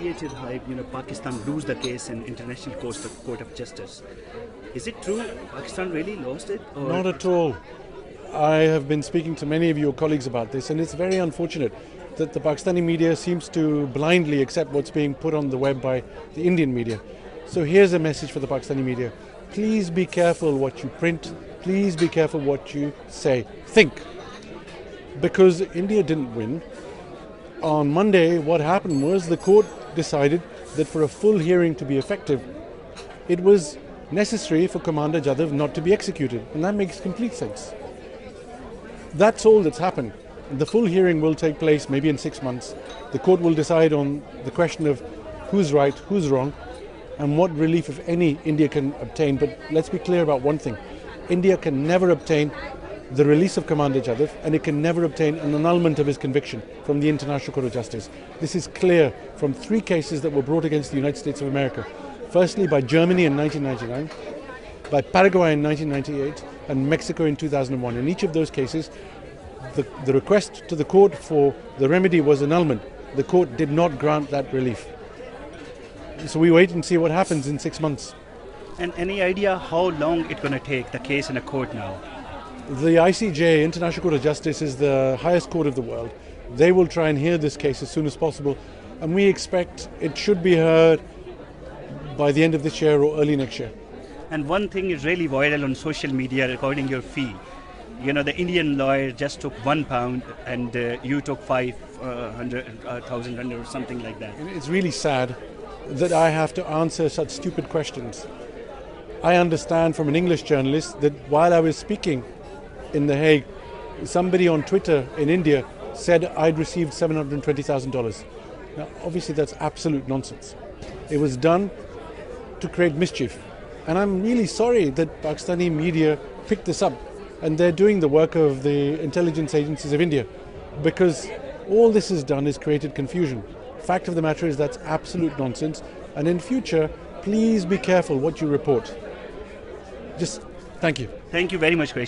created hype, you know, Pakistan lose the case in International Court of, Court of Justice. Is it true Pakistan really lost it? Or Not at all. I have been speaking to many of your colleagues about this, and it's very unfortunate that the Pakistani media seems to blindly accept what's being put on the web by the Indian media. So here's a message for the Pakistani media please be careful what you print, please be careful what you say. Think. Because India didn't win. On Monday, what happened was the court decided that for a full hearing to be effective, it was necessary for Commander Jadhav not to be executed. And that makes complete sense. That's all that's happened. The full hearing will take place maybe in six months. The court will decide on the question of who's right, who's wrong, and what relief, if any, India can obtain. But let's be clear about one thing India can never obtain the release of Commander Jadhav, and it can never obtain an annulment of his conviction from the International Court of Justice. This is clear from three cases that were brought against the United States of America. Firstly, by Germany in 1999, by Paraguay in 1998, and Mexico in 2001. In each of those cases, the, the request to the court for the remedy was annulment. The court did not grant that relief. So we wait and see what happens in six months. and any idea how long it's going to take the case in a court now? The ICJ, International Court of Justice, is the highest court of the world. They will try and hear this case as soon as possible, and we expect it should be heard by the end of this year or early next year. And one thing is really viral on social media regarding your fee. You know, the Indian lawyer just took one pound and uh, you took five uh, hundred, uh, thousand hundred or something like that. It's really sad that I have to answer such stupid questions. I understand from an English journalist that while I was speaking in The Hague, somebody on Twitter in India said I'd received $720,000. Now, obviously, that's absolute nonsense. It was done to create mischief. And I'm really sorry that Pakistani media picked this up and they're doing the work of the intelligence agencies of India because all this has done is created confusion. Fact of the matter is that's absolute nonsense. And in future, please be careful what you report. Just thank you. Thank you very much, Chris.